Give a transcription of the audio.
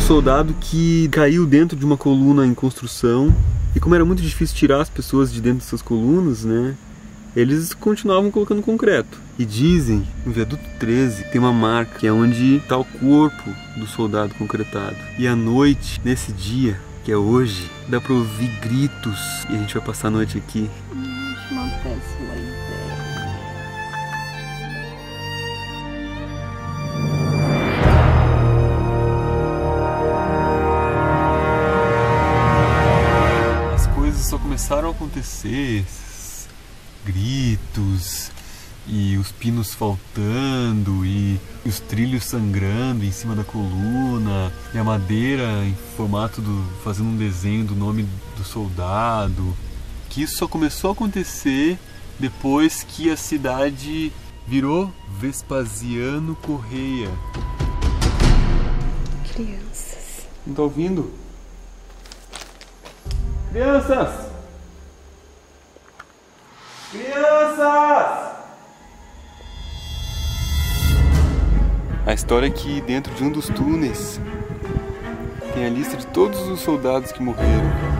soldado que caiu dentro de uma coluna em construção e como era muito difícil tirar as pessoas de dentro dessas colunas, né? Eles continuavam colocando concreto. E dizem, no viaduto 13, tem uma marca que é onde está o corpo do soldado concretado. E à noite, nesse dia, que é hoje, dá para ouvir gritos. E a gente vai passar a noite aqui. Uma péssima ideia. Coisas só começaram a acontecer, gritos e os pinos faltando e os trilhos sangrando em cima da coluna e a madeira em formato do fazendo um desenho do nome do soldado. Que isso só começou a acontecer depois que a cidade virou Vespasiano Correia. Crianças. Não tá ouvindo? Crianças! Crianças! A história é que dentro de um dos túneis tem a lista de todos os soldados que morreram